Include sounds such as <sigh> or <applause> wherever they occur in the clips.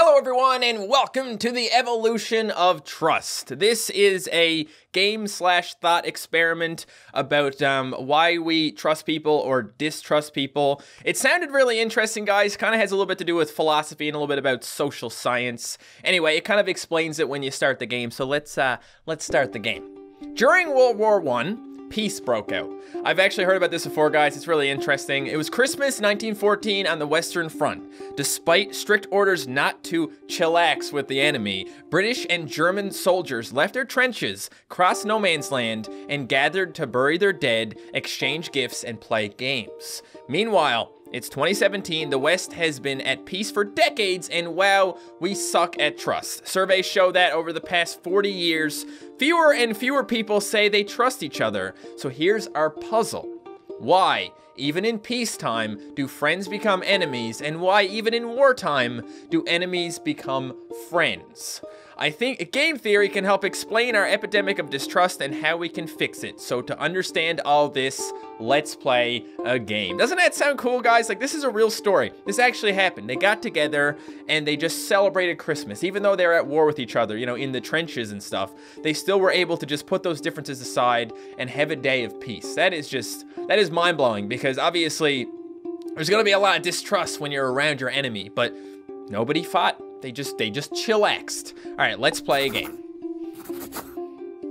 Hello, everyone, and welcome to the evolution of trust. This is a game slash thought experiment about um, why we trust people or distrust people. It sounded really interesting, guys. Kind of has a little bit to do with philosophy and a little bit about social science. Anyway, it kind of explains it when you start the game. So let's uh, let's start the game. During World War One peace broke out. I've actually heard about this before, guys. It's really interesting. It was Christmas 1914 on the Western Front. Despite strict orders not to chillax with the enemy, British and German soldiers left their trenches, crossed no man's land, and gathered to bury their dead, exchange gifts, and play games. Meanwhile, it's 2017, the West has been at peace for decades, and wow, we suck at trust. Surveys show that over the past 40 years, fewer and fewer people say they trust each other. So here's our puzzle. Why, even in peacetime, do friends become enemies, and why, even in wartime, do enemies become friends? I think game theory can help explain our epidemic of distrust and how we can fix it. So to understand all this, let's play a game. Doesn't that sound cool, guys? Like, this is a real story. This actually happened. They got together and they just celebrated Christmas. Even though they're at war with each other, you know, in the trenches and stuff, they still were able to just put those differences aside and have a day of peace. That is just, that is mind-blowing because obviously there's gonna be a lot of distrust when you're around your enemy, but nobody fought they just they just chillaxed. All right, let's play a game.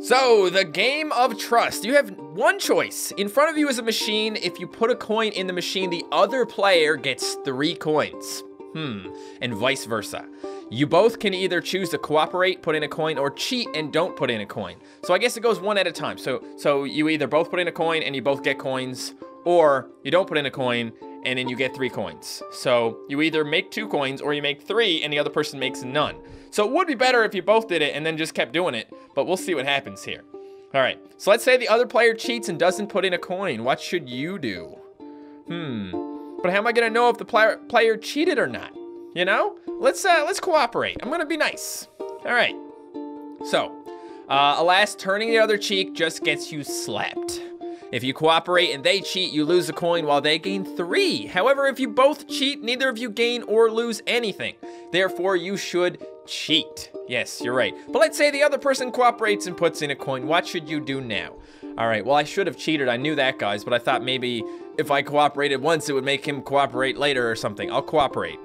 So, the game of trust. You have one choice. In front of you is a machine. If you put a coin in the machine, the other player gets three coins. Hmm, and vice versa. You both can either choose to cooperate, put in a coin, or cheat and don't put in a coin. So I guess it goes one at a time. So so you either both put in a coin and you both get coins, or you don't put in a coin and then you get three coins. So you either make two coins or you make three and the other person makes none. So it would be better if you both did it and then just kept doing it, but we'll see what happens here. All right, so let's say the other player cheats and doesn't put in a coin. What should you do? Hmm, but how am I gonna know if the player, player cheated or not? You know, let's uh, let's cooperate. I'm gonna be nice. All right, so uh, alas, turning the other cheek just gets you slapped. If you cooperate and they cheat, you lose a coin while they gain three. However, if you both cheat, neither of you gain or lose anything. Therefore, you should cheat. Yes, you're right. But let's say the other person cooperates and puts in a coin. What should you do now? All right, well, I should have cheated. I knew that, guys, but I thought maybe if I cooperated once, it would make him cooperate later or something. I'll cooperate.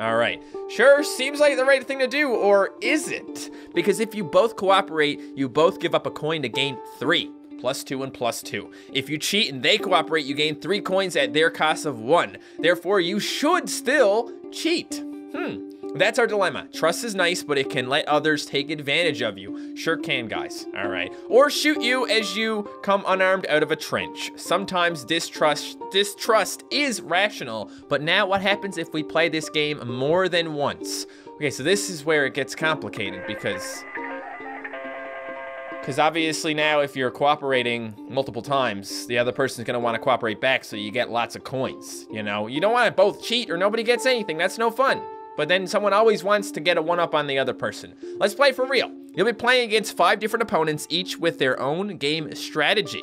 All right. Sure, seems like the right thing to do, or is it? Because if you both cooperate, you both give up a coin to gain three plus two and plus two. If you cheat and they cooperate, you gain three coins at their cost of one. Therefore, you should still cheat. Hmm. That's our dilemma. Trust is nice, but it can let others take advantage of you. Sure can, guys. All right. Or shoot you as you come unarmed out of a trench. Sometimes distrust distrust is rational, but now what happens if we play this game more than once? Okay, so this is where it gets complicated because because obviously now if you're cooperating multiple times, the other person's gonna wanna cooperate back so you get lots of coins, you know? You don't wanna both cheat or nobody gets anything, that's no fun. But then someone always wants to get a one-up on the other person. Let's play for real. You'll be playing against five different opponents, each with their own game strategy.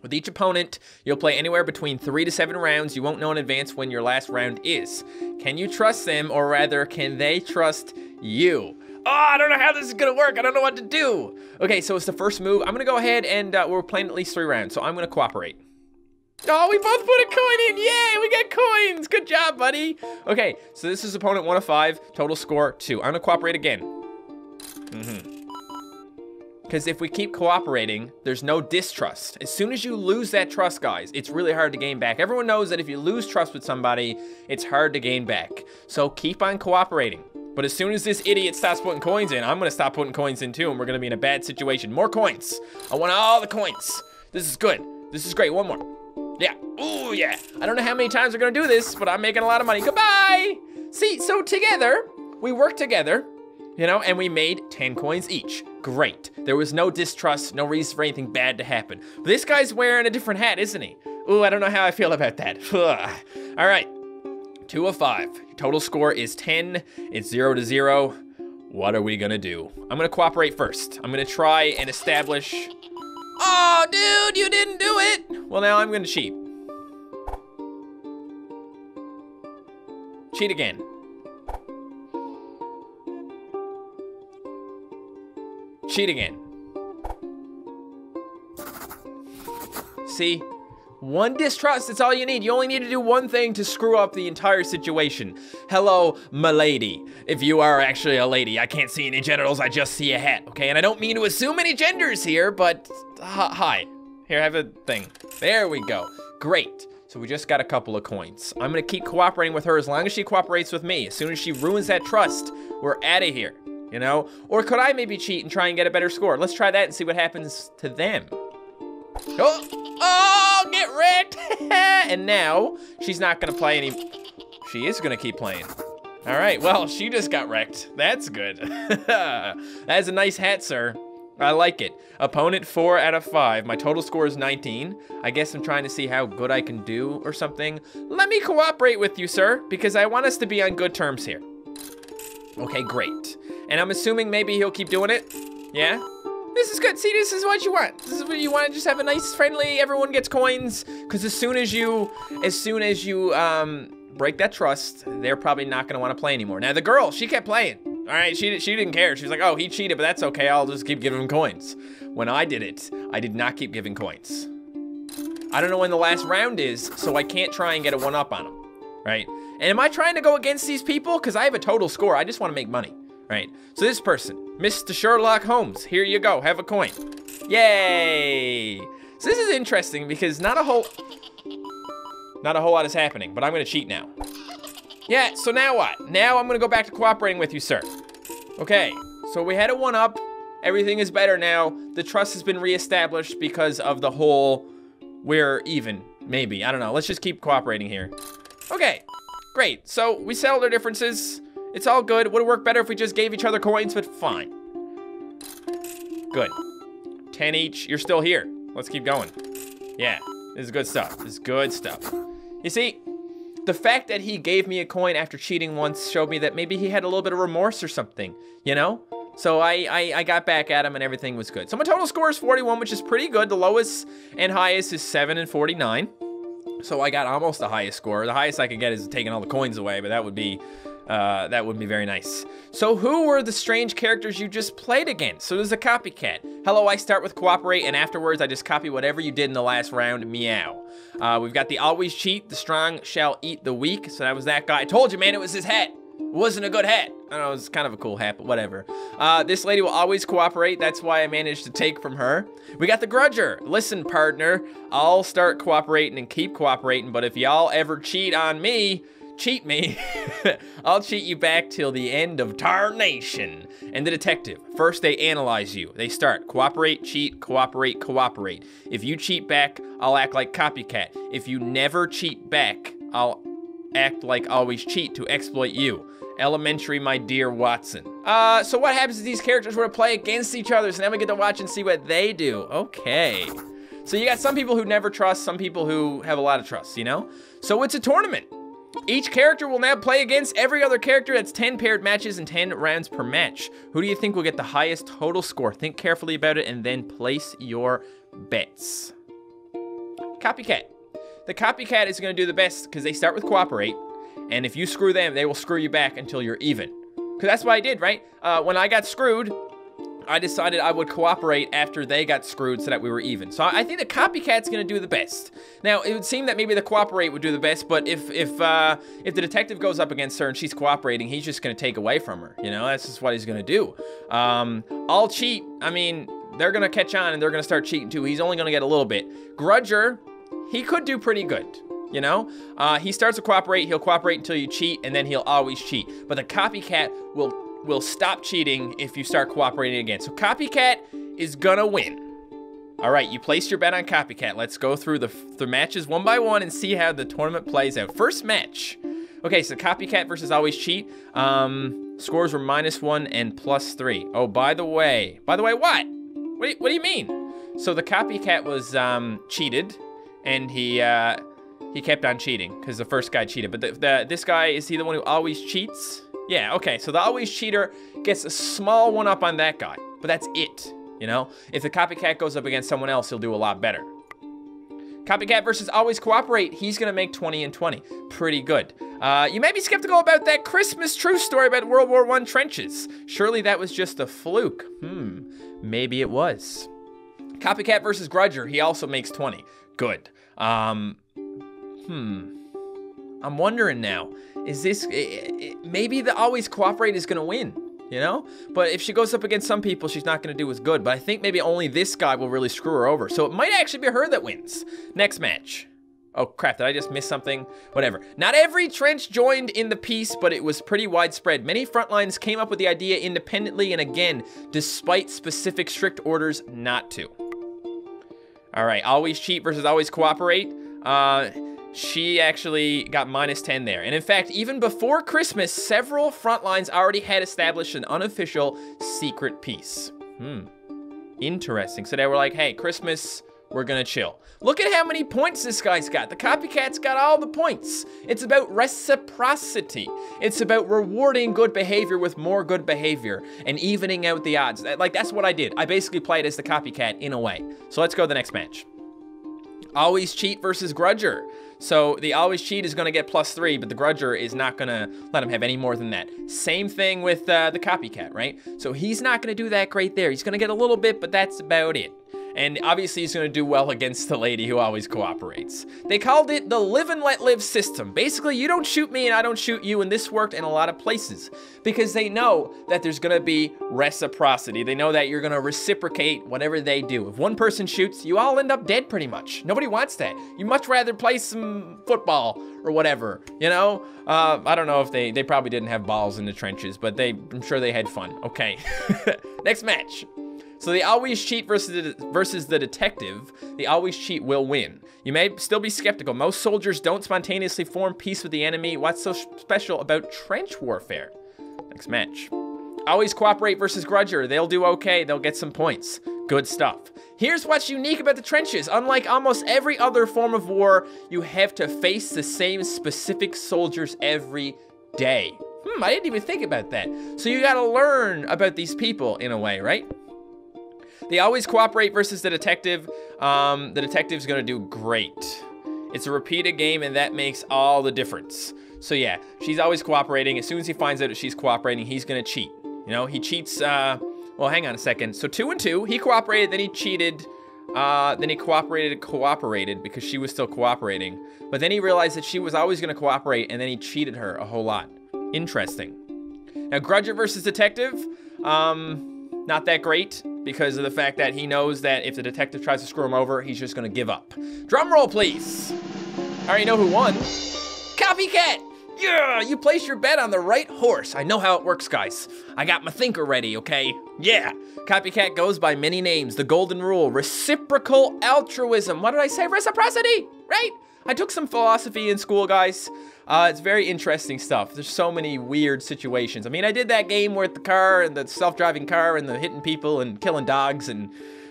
With each opponent, you'll play anywhere between three to seven rounds. You won't know in advance when your last round is. Can you trust them, or rather, can they trust you? Oh, I don't know how this is gonna work. I don't know what to do. Okay, so it's the first move. I'm gonna go ahead and uh, we're playing at least three rounds, so I'm gonna cooperate. Oh, we both put a coin in. Yay, we get coins. Good job, buddy. Okay, so this is opponent one of five. Total score two. I'm gonna cooperate again. Mm-hmm. Because if we keep cooperating, there's no distrust. As soon as you lose that trust, guys, it's really hard to gain back. Everyone knows that if you lose trust with somebody, it's hard to gain back. So keep on cooperating. But as soon as this idiot stops putting coins in, I'm gonna stop putting coins in too, and we're gonna be in a bad situation. More coins. I want all the coins. This is good. This is great. One more. Yeah. Ooh, yeah. I don't know how many times we're gonna do this, but I'm making a lot of money. Goodbye. See, so together, we worked together, you know, and we made 10 coins each. Great. There was no distrust, no reason for anything bad to happen. But this guy's wearing a different hat, isn't he? Ooh, I don't know how I feel about that. <laughs> All right. Two of five. Your total score is 10. It's zero to zero. What are we gonna do? I'm gonna cooperate first. I'm gonna try and establish. Oh, dude, you didn't do it. Well, now I'm gonna cheat. Cheat again. Cheat again. See? One distrust, it's all you need. You only need to do one thing to screw up the entire situation. Hello, milady. If you are actually a lady, I can't see any genitals, I just see a hat, okay? And I don't mean to assume any genders here, but hi. Here, I have a thing. There we go. Great. So we just got a couple of coins. I'm gonna keep cooperating with her as long as she cooperates with me. As soon as she ruins that trust, we're out of here, you know? Or could I maybe cheat and try and get a better score? Let's try that and see what happens to them. Oh, oh, wrecked. and now she's not gonna play any, she is gonna keep playing. All right, well, she just got wrecked. That's good. <laughs> That's a nice hat, sir. I like it. Opponent 4 out of 5. My total score is 19. I guess I'm trying to see how good I can do or something. Let me cooperate with you, sir, because I want us to be on good terms here. Okay, great. And I'm assuming maybe he'll keep doing it? Yeah? This is good. See, this is what you want. This is what you want to just have a nice, friendly, everyone gets coins. Because as soon as you, as soon as you um, break that trust, they're probably not going to want to play anymore. Now, the girl, she kept playing. All right, she, she didn't care. She was like, oh, he cheated, but that's okay. I'll just keep giving him coins. When I did it, I did not keep giving coins. I don't know when the last round is, so I can't try and get a one-up on him, right? And am I trying to go against these people? Because I have a total score. I just want to make money right? So this person, Mr. Sherlock Holmes, here you go, have a coin. Yay! So this is interesting because not a whole, not a whole lot is happening, but I'm gonna cheat now. Yeah, so now what? Now I'm gonna go back to cooperating with you, sir. Okay, so we had a one up. Everything is better now. The trust has been reestablished because of the whole, we're even, maybe. I don't know. Let's just keep cooperating here. Okay, great. So we settled our differences. It's all good. Would have worked better if we just gave each other coins, but fine. Good. 10 each. You're still here. Let's keep going. Yeah, this is good stuff. This is good stuff. You see, the fact that he gave me a coin after cheating once showed me that maybe he had a little bit of remorse or something, you know? So I, I, I got back at him and everything was good. So my total score is 41, which is pretty good. The lowest and highest is 7 and 49. So I got almost the highest score. The highest I could get is taking all the coins away, but that would be uh, that would be very nice. So who were the strange characters you just played against? So there's a copycat. Hello, I start with cooperate, and afterwards I just copy whatever you did in the last round, meow. Uh, we've got the always cheat, the strong shall eat the weak. So that was that guy. I told you, man, it was his hat. It wasn't a good hat. I know, it was kind of a cool hat, but whatever. Uh, this lady will always cooperate. That's why I managed to take from her. We got the grudger. Listen, partner, I'll start cooperating and keep cooperating, but if y'all ever cheat on me, cheat me, <laughs> I'll cheat you back till the end of tarnation. And the detective, first they analyze you. They start cooperate, cheat, cooperate, cooperate. If you cheat back, I'll act like copycat. If you never cheat back, I'll act like always cheat to exploit you. Elementary, my dear Watson. Uh, so what happens if these characters were to play against each other? So now we get to watch and see what they do. Okay. So you got some people who never trust, some people who have a lot of trust, you know? So it's a tournament. Each character will now play against every other character. That's 10 paired matches and 10 rounds per match. Who do you think will get the highest total score? Think carefully about it and then place your bets. Copycat. The copycat is going to do the best because they start with cooperate. And if you screw them, they will screw you back until you're even. Because that's what I did, right? Uh, when I got screwed, I decided I would cooperate after they got screwed so that we were even. So I think the copycat's gonna do the best. Now, it would seem that maybe the cooperate would do the best, but if if uh, if the detective goes up against her and she's cooperating, he's just gonna take away from her. You know, that's just what he's gonna do. Um, I'll cheat. I mean, they're gonna catch on and they're gonna start cheating too. He's only gonna get a little bit. Grudger, he could do pretty good. You know, uh, he starts to cooperate. He'll cooperate until you cheat, and then he'll always cheat. But the copycat will will stop cheating if you start cooperating again. So Copycat is gonna win. All right, you placed your bet on Copycat. Let's go through the, the matches one by one and see how the tournament plays out. First match. Okay, so Copycat versus Always Cheat. Um, scores were minus one and plus three. Oh, by the way, by the way, what? What do you, what do you mean? So the Copycat was um, cheated, and he uh, he kept on cheating because the first guy cheated. But the, the, this guy is he the one who always cheats? Yeah, okay, so the always cheater gets a small one up on that guy, but that's it, you know? If the copycat goes up against someone else, he'll do a lot better. Copycat versus Always Cooperate, he's gonna make 20 and 20. Pretty good. Uh, you may be skeptical about that Christmas true story about World War I trenches. Surely that was just a fluke. Hmm, maybe it was. Copycat versus Grudger, he also makes 20. Good. Um, hmm. I'm wondering now, is this, eh, eh, eh, maybe the Always Cooperate is gonna win you know? But if she goes up against some people, she's not going to do as good. But I think maybe only this guy will really screw her over. So it might actually be her that wins. Next match. Oh crap, did I just miss something? Whatever. Not every trench joined in the peace, but it was pretty widespread. Many frontlines came up with the idea independently and again, despite specific strict orders not to. All right, always cheat versus always cooperate. Uh, she actually got minus 10 there. And in fact, even before Christmas, several frontlines already had established an unofficial secret peace. Hmm. Interesting. So they were like, hey, Christmas, we're gonna chill. Look at how many points this guy's got. The copycat's got all the points. It's about reciprocity. It's about rewarding good behavior with more good behavior and evening out the odds. Like, that's what I did. I basically played as the copycat in a way. So let's go to the next match. Always cheat versus grudger. So the always cheat is gonna get plus three, but the grudger is not gonna let him have any more than that. Same thing with uh, the copycat, right? So he's not gonna do that great there. He's gonna get a little bit, but that's about it. And obviously he's going to do well against the lady who always cooperates. They called it the live and let live system. Basically, you don't shoot me and I don't shoot you, and this worked in a lot of places because they know that there's going to be reciprocity. They know that you're going to reciprocate whatever they do. If one person shoots, you all end up dead pretty much. Nobody wants that. You much rather play some football or whatever, you know? Uh, I don't know if they, they probably didn't have balls in the trenches, but they, I'm sure they had fun. Okay. <laughs> Next match. So the always cheat versus the, versus the detective, the always cheat will win. You may still be skeptical. Most soldiers don't spontaneously form peace with the enemy. What's so special about trench warfare? Next match. Always cooperate versus grudger. They'll do okay. They'll get some points. Good stuff. Here's what's unique about the trenches. Unlike almost every other form of war, you have to face the same specific soldiers every day. Hmm, I didn't even think about that. So you gotta learn about these people in a way, right? They always cooperate versus the detective. Um, the detective's gonna do great. It's a repeated game and that makes all the difference. So yeah, she's always cooperating. As soon as he finds out that she's cooperating, he's gonna cheat. You know, he cheats, uh, well, hang on a second. So two and two, he cooperated, then he cheated, uh, then he cooperated, cooperated because she was still cooperating. But then he realized that she was always gonna cooperate and then he cheated her a whole lot. Interesting. Now, Grudger versus Detective, um, not that great because of the fact that he knows that if the detective tries to screw him over, he's just gonna give up. Drum roll, please. I already know who won. Copycat! Yeah, you place your bet on the right horse. I know how it works, guys. I got my thinker ready, okay? Yeah. Copycat goes by many names. The golden rule, reciprocal altruism. What did I say? Reciprocity, right? I took some philosophy in school, guys. Uh, it's very interesting stuff. There's so many weird situations. I mean, I did that game with the car and the self-driving car and the hitting people and killing dogs and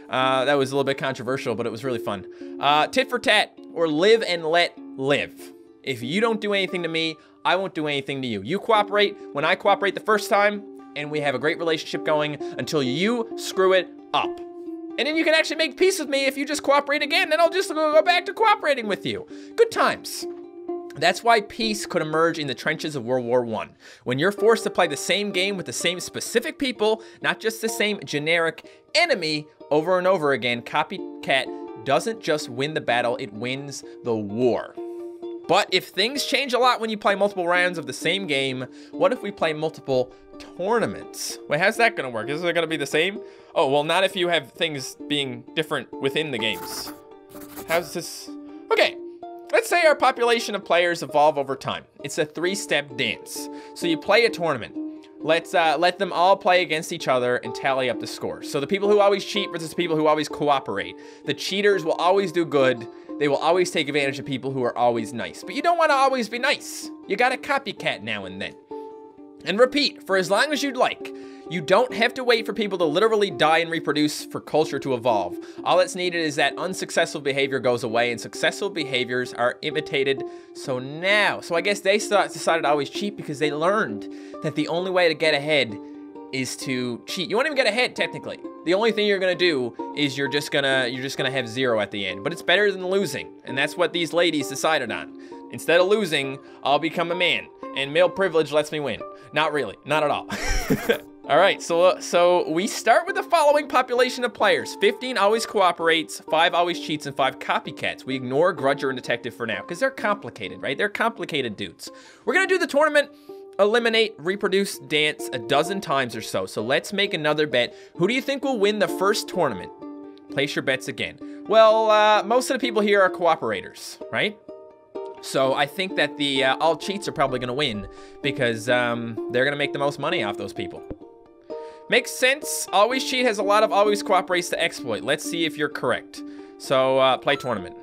uh, that was a little bit controversial, but it was really fun. Uh, tit for tat or live and let live. If you don't do anything to me, I won't do anything to you. You cooperate when I cooperate the first time, and we have a great relationship going until you screw it up. And then you can actually make peace with me if you just cooperate again, then I'll just go back to cooperating with you. Good times. That's why peace could emerge in the trenches of World War I. When you're forced to play the same game with the same specific people, not just the same generic enemy over and over again, Copycat doesn't just win the battle, it wins the war. But if things change a lot when you play multiple rounds of the same game, what if we play multiple tournaments. Wait, how's that gonna work? Is it gonna be the same? Oh, well, not if you have things being different within the games. How's this? Okay, let's say our population of players evolve over time. It's a three-step dance. So you play a tournament. Let's uh, let them all play against each other and tally up the scores. So the people who always cheat versus the people who always cooperate. The cheaters will always do good. They will always take advantage of people who are always nice. But you don't want to always be nice. You got a copycat now and then. And repeat for as long as you'd like. You don't have to wait for people to literally die and reproduce for culture to evolve. All that's needed is that unsuccessful behavior goes away and successful behaviors are imitated. So now, so I guess they decided to always cheat because they learned that the only way to get ahead is to cheat. You won't even get ahead technically. the only thing you're gonna do is you're just gonna you're just gonna have zero at the end. But it's better than losing, and that's what these ladies decided on. Instead of losing, I'll become a man, and male privilege lets me win. Not really, not at all. <laughs> all right, so so we start with the following population of players: 15 always cooperates, five always cheats, and five copycats. We ignore Grudger and Detective for now because they're complicated, right? They're complicated dudes. We're gonna do the tournament eliminate, reproduce, dance a dozen times or so. So let's make another bet. Who do you think will win the first tournament? Place your bets again. Well, uh, most of the people here are cooperators, right? So I think that the uh, all cheats are probably going to win because um, they're going to make the most money off those people. Makes sense. Always cheat has a lot of always cooperates to exploit. Let's see if you're correct. So uh, play tournament.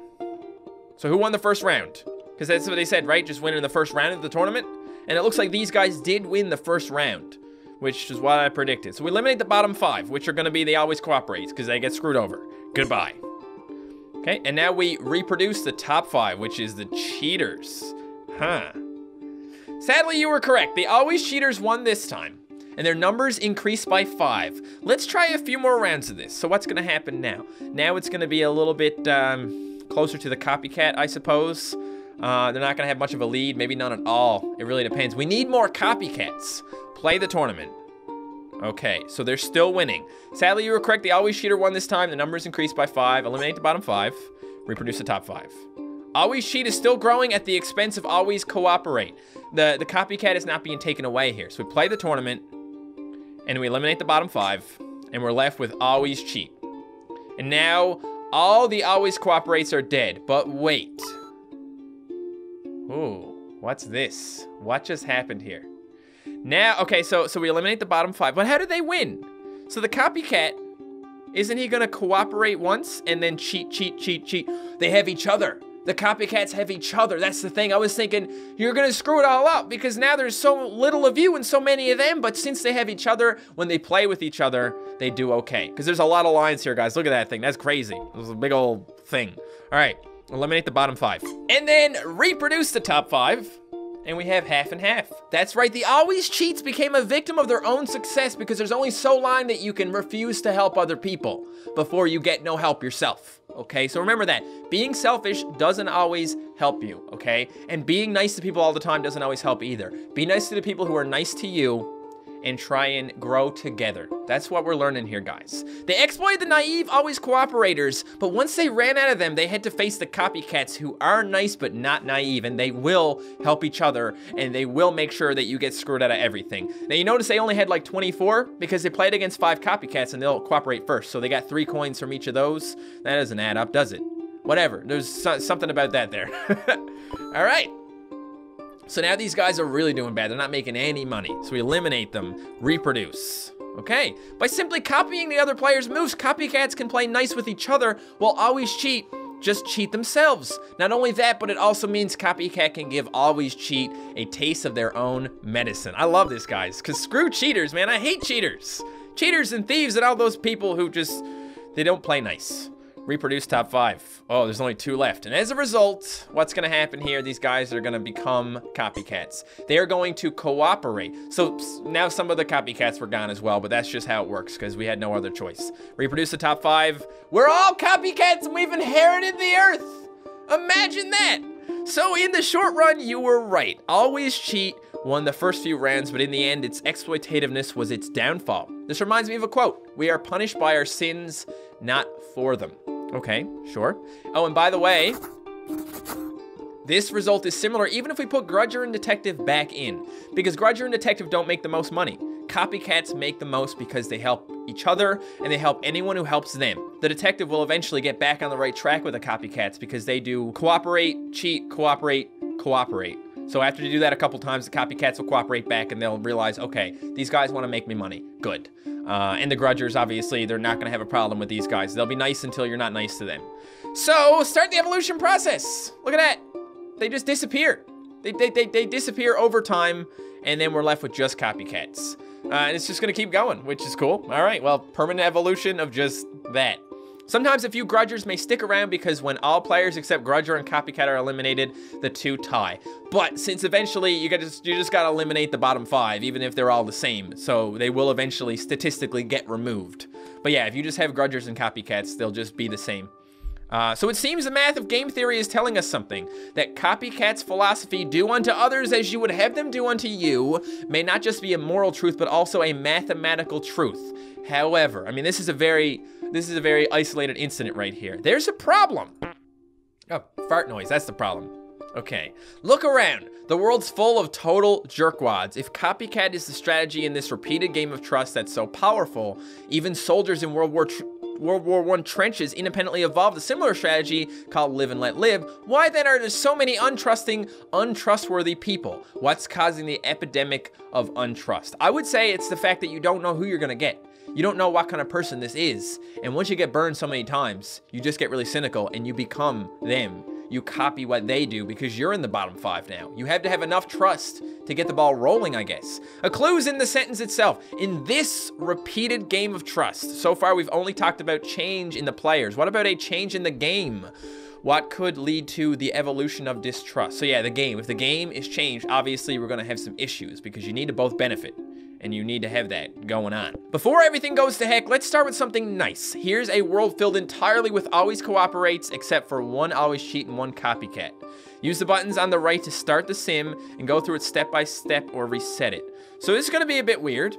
So who won the first round? Because that's what they said, right? Just winning the first round of the tournament. And it looks like these guys did win the first round, which is what I predicted. So we eliminate the bottom five, which are going to be the always cooperate because they get screwed over. Goodbye. Okay, and now we reproduce the top five, which is the cheaters. Huh. Sadly, you were correct. The always cheaters won this time, and their numbers increased by five. Let's try a few more rounds of this. So what's going to happen now? Now it's going to be a little bit um, closer to the copycat, I suppose. Uh, they're not going to have much of a lead, maybe none at all. It really depends. We need more copycats. Play the tournament. Okay, so they're still winning. Sadly, you were correct. The always cheater won this time. The numbers increased by five. Eliminate the bottom five. Reproduce the top five. Always cheat is still growing at the expense of always cooperate. The, the copycat is not being taken away here. So we play the tournament, and we eliminate the bottom five, and we're left with always cheat. And now, all the always cooperates are dead. But wait. Ooh, what's this? What just happened here? Now, okay, so so we eliminate the bottom five, but how did they win? So the copycat, isn't he gonna cooperate once and then cheat, cheat, cheat, cheat? They have each other. The copycats have each other. That's the thing. I was thinking you're gonna screw it all up because now there's so little of you and so many of them. But since they have each other, when they play with each other, they do okay. Because there's a lot of lines here, guys. Look at that thing. That's crazy. It was a big old thing. All right. Eliminate the bottom five. And then reproduce the top five. And we have half and half. That's right, the always cheats became a victim of their own success because there's only so long that you can refuse to help other people before you get no help yourself. Okay, so remember that. Being selfish doesn't always help you, okay? And being nice to people all the time doesn't always help either. Be nice to the people who are nice to you and try and grow together. That's what we're learning here, guys. They exploited the naive, always cooperators, but once they ran out of them, they had to face the copycats who are nice but not naive, and they will help each other, and they will make sure that you get screwed out of everything. Now, you notice they only had like 24 because they played against five copycats, and they'll cooperate first, so they got three coins from each of those. That doesn't add up, does it? Whatever, there's so something about that there. <laughs> All right. So now these guys are really doing bad. They're not making any money. So we eliminate them, reproduce. Okay, by simply copying the other player's moves, copycats can play nice with each other while always cheat just cheat themselves. Not only that, but it also means Copycat can give Always Cheat a taste of their own medicine. I love this, guys, because screw cheaters, man. I hate cheaters. Cheaters and thieves and all those people who just, they don't play nice reproduce top five. Oh, there's only two left. And as a result, what's going to happen here, these guys are going to become copycats. They are going to cooperate. So now some of the copycats were gone as well, but that's just how it works because we had no other choice. Reproduce the top five. We're all copycats and we've inherited the earth. Imagine that. So in the short run, you were right. Always cheat won the first few rounds, but in the end, its exploitativeness was its downfall. This reminds me of a quote. We are punished by our sins, not for them. Okay, sure. Oh, and by the way, this result is similar even if we put Grudger and Detective back in, because Grudger and Detective don't make the most money. Copycats make the most because they help each other and they help anyone who helps them. The detective will eventually get back on the right track with the copycats because they do cooperate, cheat, cooperate, cooperate. So after you do that a couple times, the copycats will cooperate back and they'll realize, okay, these guys want to make me money. Good. Uh, and the grudgers, obviously, they're not going to have a problem with these guys. They'll be nice until you're not nice to them. So start the evolution process. Look at that. They just disappear. They, they, they, they disappear over time, and then we're left with just copycats. Uh, and it's just going to keep going, which is cool. All right, well, permanent evolution of just that. Sometimes a few Grudgers may stick around because when all players except Grudger and Copycat are eliminated, the two tie. But since eventually you, got you just gotta eliminate the bottom five, even if they're all the same, so they will eventually statistically get removed. But yeah, if you just have grudgers and copycats, they'll just be the same. Uh, so it seems the math of game theory is telling us something that copycats' philosophy, do unto others as you would have them do unto you, may not just be a moral truth, but also a mathematical truth. However, I mean, this is a very, this is a very isolated incident right here. There's a problem. Oh, fart noise, that's the problem. Okay, look around. The world's full of total jerkwads. If copycat is the strategy in this repeated game of trust that's so powerful, even soldiers in World War World War I trenches independently evolved a similar strategy called live and let live. Why then are there so many untrusting, untrustworthy people? What's causing the epidemic of untrust? I would say it's the fact that you don't know who you're gonna get. You don't know what kind of person this is. And once you get burned so many times, you just get really cynical and you become them you copy what they do because you're in the bottom five now. You have to have enough trust to get the ball rolling, I guess. A clue is in the sentence itself. In this repeated game of trust, so far we've only talked about change in the players. What about a change in the game? What could lead to the evolution of distrust? So yeah, the game. If the game is changed, obviously we're gonna have some issues because you need to both benefit and you need to have that going on. Before everything goes to heck, let's start with something nice. Here's a world filled entirely with always cooperates, except for one always cheat and one copycat. Use the buttons on the right to start the sim and go through it step by step or reset it. So this is gonna be a bit weird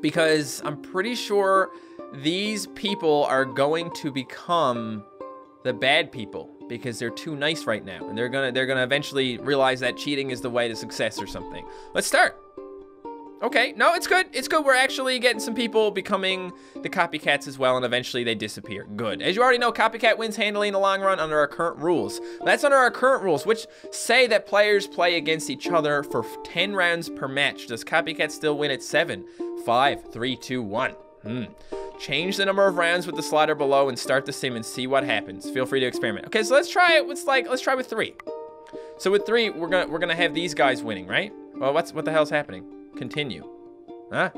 because I'm pretty sure these people are going to become the bad people because they're too nice right now and they're gonna they're gonna eventually realize that cheating is the way to success or something. Let's start. Okay, no, it's good. It's good. We're actually getting some people becoming the copycats as well, and eventually they disappear. Good. As you already know, copycat wins handily in the long run under our current rules. That's under our current rules, which say that players play against each other for 10 rounds per match. Does copycat still win at 7? 5, 3, 2, 1. Hmm. Change the number of rounds with the slider below and start the sim and see what happens. Feel free to experiment. Okay, so let's try it with like let's try with 3. So with 3, we're to we're to have these guys winning, right? Well, what's what the hell's happening? Continue. Huh?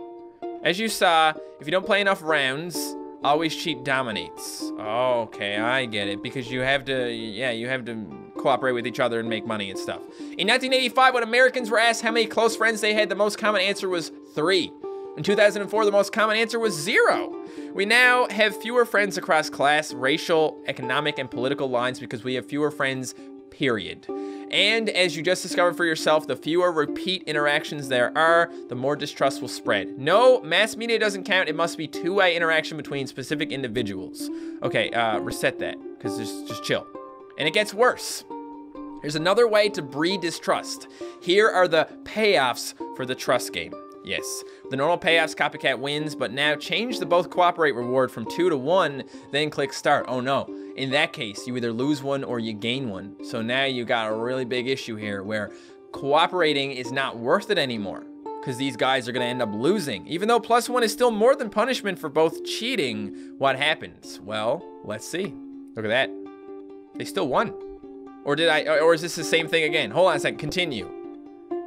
As you saw, if you don't play enough rounds, always cheat dominates. Okay, I get it. Because you have to, yeah, you have to cooperate with each other and make money and stuff. In 1985, when Americans were asked how many close friends they had, the most common answer was three. In 2004, the most common answer was zero. We now have fewer friends across class, racial, economic, and political lines because we have fewer friends, period. And as you just discovered for yourself, the fewer repeat interactions there are, the more distrust will spread. No, mass media doesn't count. It must be two-way interaction between specific individuals. Okay, uh, reset that, because just, just chill. And it gets worse. Here's another way to breed distrust. Here are the payoffs for the trust game. Yes, the normal payoffs copycat wins, but now change the both cooperate reward from two to one, then click start. Oh no, in that case, you either lose one or you gain one. So now you got a really big issue here where cooperating is not worth it anymore because these guys are going to end up losing. Even though plus one is still more than punishment for both cheating, what happens? Well, let's see. Look at that. They still won. Or did I, or is this the same thing again? Hold on a second, continue.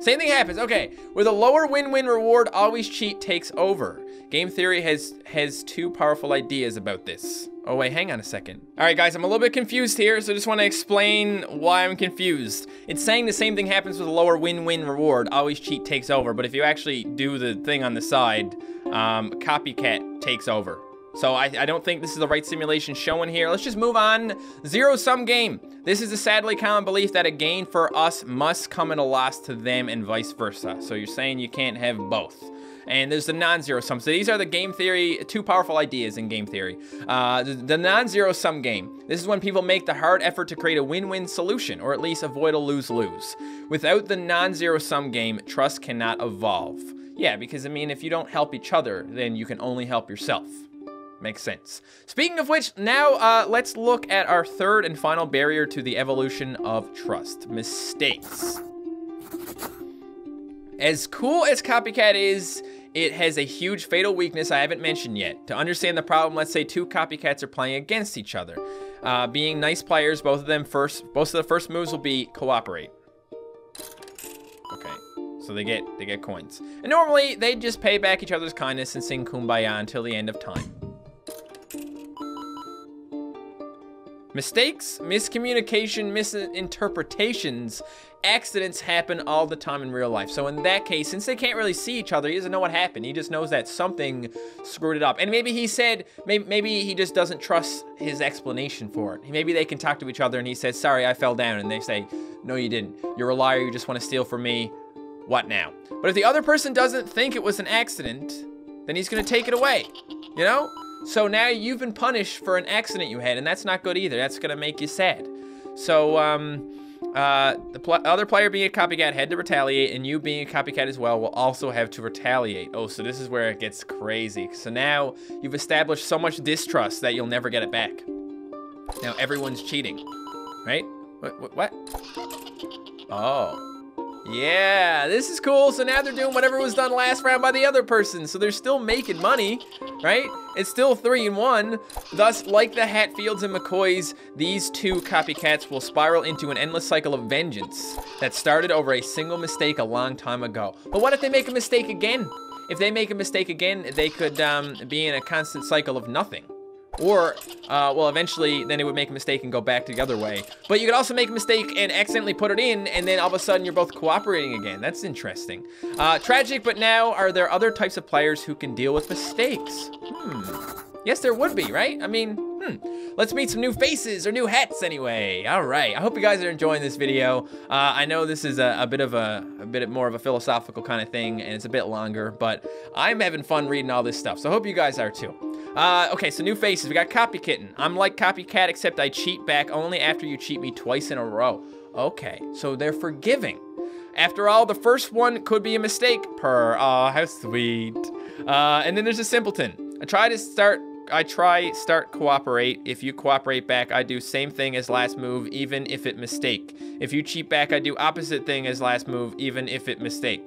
Same thing happens. Okay, with a lower win-win reward, always cheat takes over. Game theory has has two powerful ideas about this. Oh wait, hang on a second. All right, guys, I'm a little bit confused here, so I just want to explain why I'm confused. It's saying the same thing happens with a lower win-win reward. Always cheat takes over, but if you actually do the thing on the side, um, copycat takes over. So I, I don't think this is the right simulation showing here. Let's just move on. Zero-sum game. This is a sadly common belief that a gain for us must come at a loss to them and vice versa. So you're saying you can't have both. And there's the non-zero sum. So these are the game theory, two powerful ideas in game theory. Uh, the, the non-zero sum game. This is when people make the hard effort to create a win-win solution, or at least avoid a lose-lose. Without the non-zero sum game, trust cannot evolve. Yeah, because I mean, if you don't help each other, then you can only help yourself. Makes sense. Speaking of which, now uh, let's look at our third and final barrier to the evolution of trust. Mistakes. As cool as Copycat is, it has a huge fatal weakness I haven't mentioned yet. To understand the problem, let's say two copycats are playing against each other. Uh, being nice players, both of them first, most of the first moves will be cooperate. Okay, so they get they get coins. And normally, they just pay back each other's kindness and sing Kumbaya until the end of time. Mistakes, miscommunication, misinterpretations, accidents happen all the time in real life. So in that case, since they can't really see each other, he doesn't know what happened. He just knows that something screwed it up. And maybe he said, maybe, maybe he just doesn't trust his explanation for it. Maybe they can talk to each other and he says, sorry, I fell down. And they say, no, you didn't. You're a liar. You just want to steal from me. What now? But if the other person doesn't think it was an accident, then he's going to take it away. You know? So now you've been punished for an accident you had, and that's not good either. That's gonna make you sad. So, um, uh, the pl other player being a copycat had to retaliate, and you being a copycat as well will also have to retaliate. Oh, so this is where it gets crazy. So now you've established so much distrust that you'll never get it back. Now everyone's cheating, right? What? What? what? Oh. Yeah, this is cool. So now they're doing whatever was done last round by the other person. So they're still making money, right? It's still three and one. Thus, like the Hatfields and McCoys, these two copycats will spiral into an endless cycle of vengeance that started over a single mistake a long time ago. But what if they make a mistake again? If they make a mistake again, they could um, be in a constant cycle of nothing. Or, uh, well, eventually, then it would make a mistake and go back the other way. But you could also make a mistake and accidentally put it in, and then all of a sudden you're both cooperating again. That's interesting. Uh, tragic, but now, are there other types of players who can deal with mistakes? Hmm. Yes, there would be, right? I mean, hmm. Let's meet some new faces or new hats anyway. All right, I hope you guys are enjoying this video. Uh, I know this is a, a, bit of a, a bit more of a philosophical kind of thing, and it's a bit longer, but I'm having fun reading all this stuff, so I hope you guys are too. Uh, okay, so new faces. We got Copy Kitten. I'm like Copycat, except I cheat back only after you cheat me twice in a row. Okay, so they're forgiving. After all, the first one could be a mistake. Per, aw, oh, how sweet. Uh, and then there's a simpleton. I try to start, I try start cooperate. If you cooperate back, I do same thing as last move, even if it mistake. If you cheat back, I do opposite thing as last move, even if it mistake.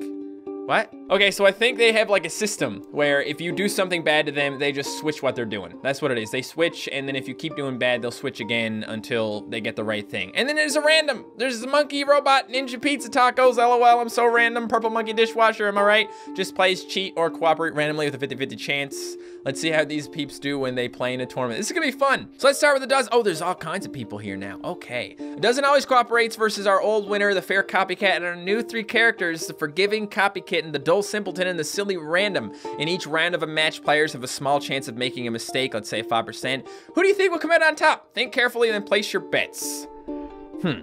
What? Okay, so I think they have like a system where if you do something bad to them, they just switch what they're doing. That's what it is. They switch, and then if you keep doing bad, they'll switch again until they get the right thing. And then there's a random. There's a monkey robot ninja pizza tacos. LOL, I'm so random. Purple monkey dishwasher, am I right? Just plays cheat or cooperate randomly with a 50-50 chance. Let's see how these peeps do when they play in a tournament. This is gonna be fun. So let's start with the dozen. Oh, there's all kinds of people here now. Okay. A dozen always cooperates versus our old winner, the fair copycat, and our new three characters, the forgiving copycat and the dull simpleton and the silly random. In each round of a match, players have a small chance of making a mistake, let's say 5%. Who do you think will come out on top? Think carefully and then place your bets. Hmm.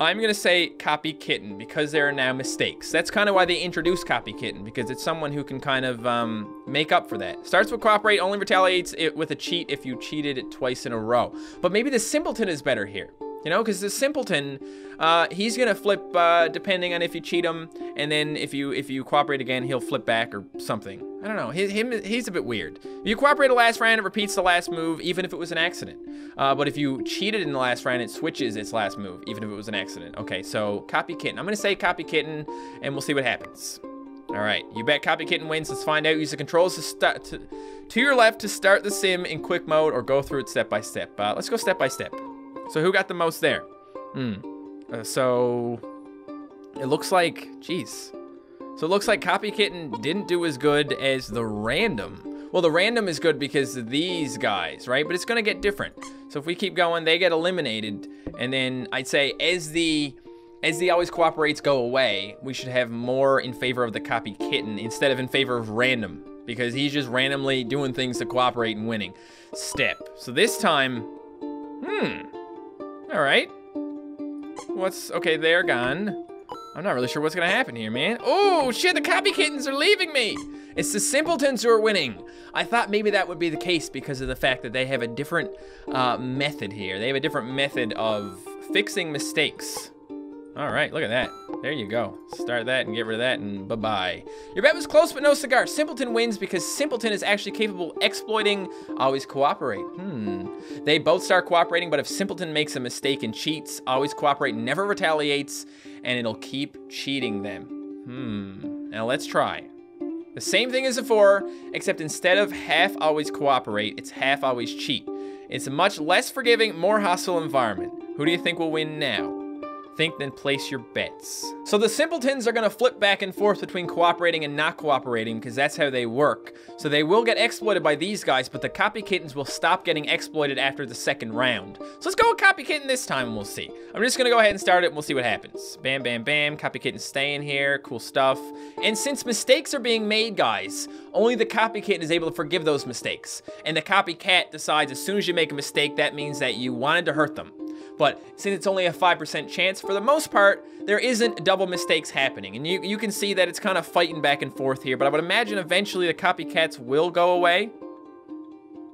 I'm gonna say copy kitten because there are now mistakes. That's kind of why they introduced copy kitten because it's someone who can kind of um, make up for that. Starts with cooperate, only retaliates it with a cheat if you cheated it twice in a row. But maybe the simpleton is better here. You know, because the simpleton, uh, he's gonna flip uh, depending on if you cheat him, and then if you if you cooperate again, he'll flip back or something. I don't know. He, him, he's a bit weird. If you cooperate the last round, it repeats the last move, even if it was an accident. Uh, but if you cheated in the last round, it switches its last move, even if it was an accident. Okay, so copy kitten. I'm gonna say copy kitten, and we'll see what happens. All right, you bet Copy Kitten wins. Let's find out. Use the controls to start to, to your left to start the sim in quick mode or go through it step by step. Uh, let's go step by step. So who got the most there? Hmm. Uh, so it looks like, jeez. So it looks like Copy Kitten didn't do as good as the random. Well, the random is good because these guys, right? But it's gonna get different. So if we keep going, they get eliminated. And then I'd say as the as the always cooperates go away, we should have more in favor of the copy kitten instead of in favor of random because he's just randomly doing things to cooperate and winning. Step. So this time, hmm, all right. What's, okay, they're gone. I'm not really sure what's gonna happen here, man. Oh, shit, the copy kittens are leaving me. It's the simpletons who are winning. I thought maybe that would be the case because of the fact that they have a different uh, method here. They have a different method of fixing mistakes. All right, look at that. There you go. Start that and get rid of that and bye-bye. Your bet was close but no cigar. Simpleton wins because Simpleton is actually capable exploiting always cooperate. Hmm. They both start cooperating, but if Simpleton makes a mistake and cheats, always cooperate never retaliates, and it'll keep cheating them. Hmm. Now let's try. The same thing as before, except instead of half always cooperate, it's half always cheat. It's a much less forgiving, more hostile environment. Who do you think will win now? Think, then place your bets. So the simpletons are gonna flip back and forth between cooperating and not cooperating because that's how they work. So they will get exploited by these guys, but the copy kittens will stop getting exploited after the second round. So let's go with copy kitten this time and we'll see. I'm just gonna go ahead and start it and we'll see what happens. Bam, bam, bam, copy kitten staying here, cool stuff. And since mistakes are being made, guys, only the copy kitten is able to forgive those mistakes. And the copycat decides as soon as you make a mistake, that means that you wanted to hurt them. But since it's only a 5% chance, for the most part, there isn't double mistakes happening. And you, you can see that it's kind of fighting back and forth here, but I would imagine eventually the copycats will go away.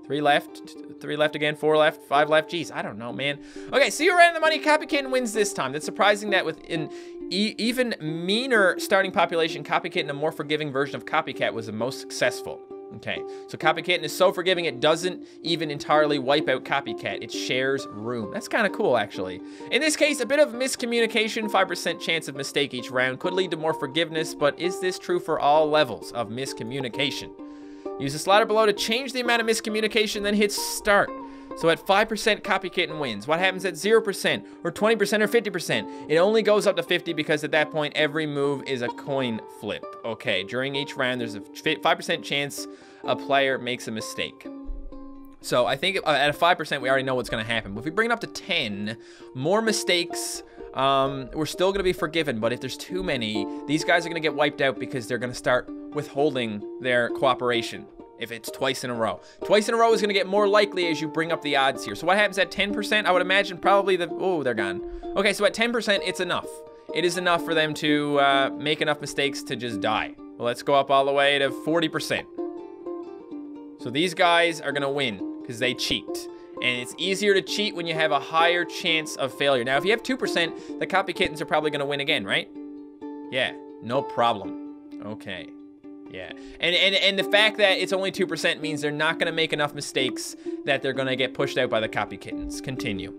Three left, three left again, four left, five left. Jeez, I don't know, man. Okay, so right on the money. Copycat wins this time. That's surprising that with an e even meaner starting population, Copycat and a more forgiving version of Copycat was the most successful. Okay, so Copycat is so forgiving it doesn't even entirely wipe out Copycat. It shares room. That's kind of cool, actually. In this case, a bit of miscommunication, 5% chance of mistake each round, could lead to more forgiveness, but is this true for all levels of miscommunication? Use the slider below to change the amount of miscommunication, then hit start. So at 5%, Copycat wins. What happens at 0% or 20% or 50%? It only goes up to 50 because at that point, every move is a coin flip. Okay, during each round, there's a 5% chance a player makes a mistake. So I think uh, at a 5%, we already know what's going to happen. But if we bring it up to 10, more mistakes, um, we're still going to be forgiven. But if there's too many, these guys are going to get wiped out because they're going to start withholding their cooperation if it's twice in a row. Twice in a row is going to get more likely as you bring up the odds here. So what happens at 10%? I would imagine probably the... Oh, they're gone. Okay, so at 10%, it's enough. It is enough for them to uh, make enough mistakes to just die. Well, let's go up all the way to 40%. So these guys are going to win because they cheat. And it's easier to cheat when you have a higher chance of failure. Now, if you have 2%, the copy kittens are probably going to win again, right? Yeah, no problem. Okay. Yeah, and, and and the fact that it's only 2% means they're not going to make enough mistakes that they're going to get pushed out by the copy kittens. Continue.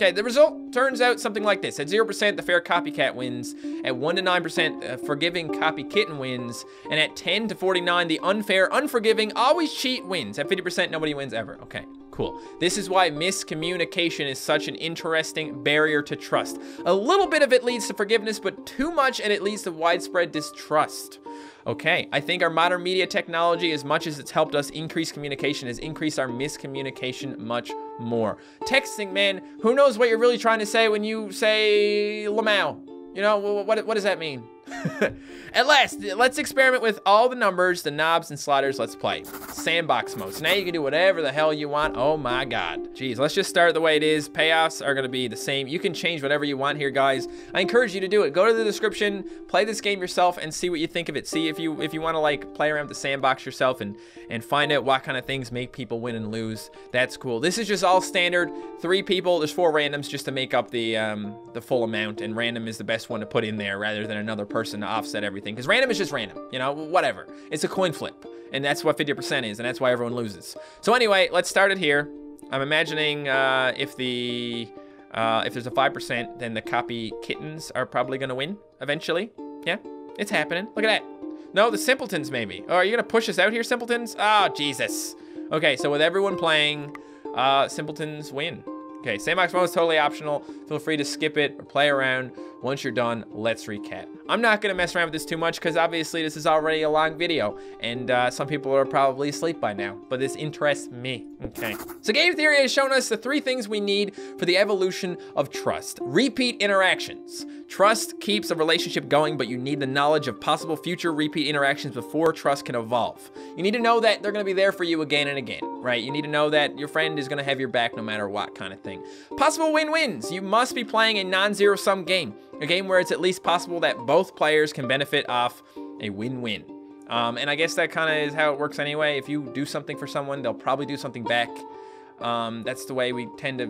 Okay, the result turns out something like this. At 0%, the fair copycat wins. At 1 to 9%, uh, forgiving copy kitten wins. And at 10 to 49, the unfair, unforgiving, always cheat wins. At 50%, nobody wins ever. Okay, cool. This is why miscommunication is such an interesting barrier to trust. A little bit of it leads to forgiveness, but too much and it leads to widespread distrust. Okay, I think our modern media technology, as much as it's helped us increase communication, has increased our miscommunication much more. Texting, man, who knows what you're really trying to say when you say Lamau? You know, what, what does that mean? <laughs> At last, let's experiment with all the numbers, the knobs, and sliders. Let's play. Sandbox mode. So now you can do whatever the hell you want. Oh my god. Jeez, let's just start the way it is. Payoffs are going to be the same. You can change whatever you want here, guys. I encourage you to do it. Go to the description, play this game yourself, and see what you think of it. See if you if you want to like play around with the sandbox yourself and, and find out what kind of things make people win and lose. That's cool. This is just all standard. Three people. There's four randoms just to make up the, um, the full amount, and random is the best one to put in there rather than another person to offset everything. Because random is just random, you know, whatever. It's a coin flip. And that's what 50% is, and that's why everyone loses. So anyway, let's start it here. I'm imagining uh, if the uh, if there's a 5%, then the copy kittens are probably going to win eventually. Yeah, it's happening. Look at that. No, the simpletons maybe. Oh, are you going to push us out here, simpletons? Oh, Jesus. Okay, so with everyone playing, uh, simpletons win. Okay, sandbox mode is totally optional. Feel free to skip it or play around. Once you're done, let's recap. I'm not gonna mess around with this too much because obviously this is already a long video and uh, some people are probably asleep by now, but this interests me, okay? So game theory has shown us the three things we need for the evolution of trust. Repeat interactions. Trust keeps a relationship going, but you need the knowledge of possible future repeat interactions before trust can evolve. You need to know that they're gonna be there for you again and again, right? You need to know that your friend is gonna have your back no matter what kind of thing. Possible win-wins. You must be playing a non-zero sum game. A game where it's at least possible that both players can benefit off a win-win. Um, and I guess that kind of is how it works anyway. If you do something for someone, they'll probably do something back. Um, that's the way we tend to,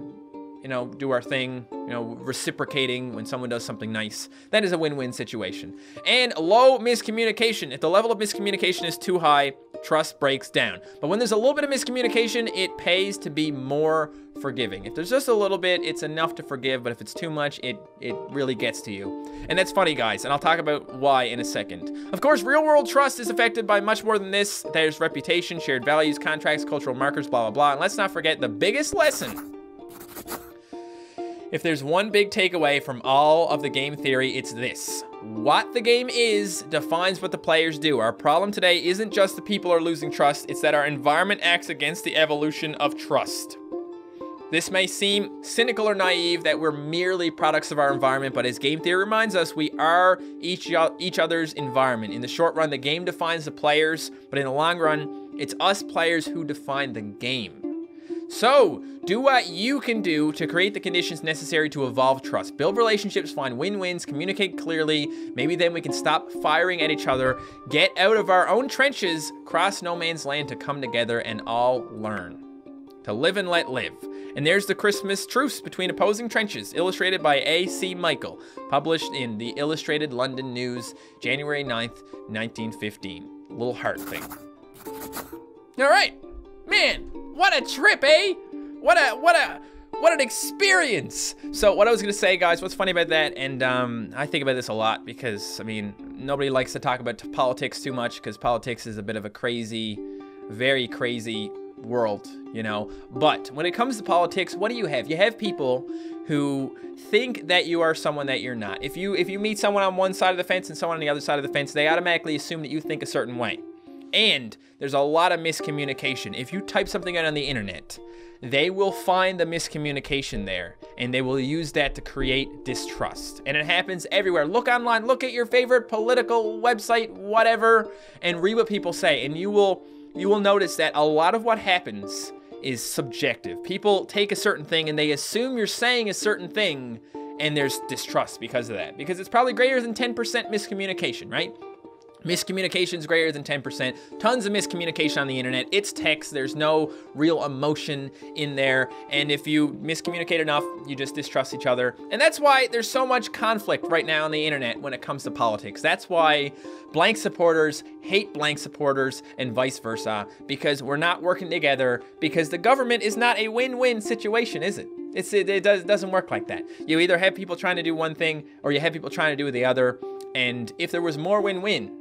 you know, do our thing, you know, reciprocating when someone does something nice. That is a win-win situation. And low miscommunication. If the level of miscommunication is too high, trust breaks down. But when there's a little bit of miscommunication, it pays to be more forgiving. If there's just a little bit, it's enough to forgive, but if it's too much, it, it really gets to you. And that's funny, guys, and I'll talk about why in a second. Of course, real-world trust is affected by much more than this. There's reputation, shared values, contracts, cultural markers, blah, blah, blah. And let's not forget the biggest lesson If there's one big takeaway from all of the game theory, it's this. What the game is defines what the players do. Our problem today isn't just the people are losing trust, it's that our environment acts against the evolution of trust. This may seem cynical or naive that we're merely products of our environment, but as game theory reminds us, we are each, each other's environment. In the short run, the game defines the players, but in the long run, it's us players who define the game. So, do what you can do to create the conditions necessary to evolve trust. Build relationships, find win-wins, communicate clearly. Maybe then we can stop firing at each other, get out of our own trenches, cross no man's land to come together and all learn. To live and let live. And there's the Christmas Truce Between Opposing Trenches, illustrated by A.C. Michael, published in the Illustrated London News, January 9th, 1915. Little heart thing. All right. Man, what a trip, eh? What a, what a, what an experience. So what I was gonna say, guys, what's funny about that, and um, I think about this a lot because, I mean, nobody likes to talk about politics too much because politics is a bit of a crazy, very crazy world, you know. But when it comes to politics, what do you have? You have people who think that you are someone that you're not. If you if you meet someone on one side of the fence and someone on the other side of the fence, they automatically assume that you think a certain way. And there's a lot of miscommunication. If you type something out on the internet, they will find the miscommunication there and they will use that to create distrust. And it happens everywhere. Look online, look at your favorite political website, whatever, and read what people say and you will you will notice that a lot of what happens is subjective. People take a certain thing and they assume you're saying a certain thing, and there's distrust because of that. Because it's probably greater than 10% miscommunication, right? Miscommunication is greater than 10%. Tons of miscommunication on the internet. It's text. There's no real emotion in there. And if you miscommunicate enough, you just distrust each other. And that's why there's so much conflict right now on the internet when it comes to politics. That's why blank supporters hate blank supporters and vice versa because we're not working together because the government is not a win-win situation, is it? It's, it, it does, doesn't work like that. You either have people trying to do one thing or you have people trying to do the other. And if there was more win-win,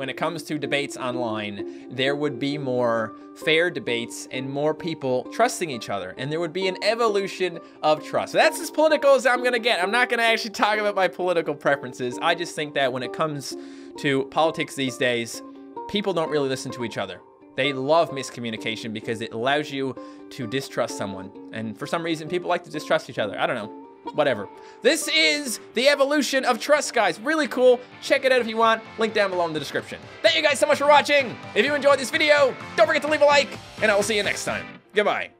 when it comes to debates online, there would be more fair debates and more people trusting each other, and there would be an evolution of trust. So that's as political as I'm gonna get. I'm not gonna actually talk about my political preferences. I just think that when it comes to politics these days, people don't really listen to each other. They love miscommunication because it allows you to distrust someone. And for some reason, people like to distrust each other. I don't know whatever. This is the evolution of trust, guys. Really cool. Check it out if you want. Link down below in the description. Thank you guys so much for watching. If you enjoyed this video, don't forget to leave a like, and I will see you next time. Goodbye.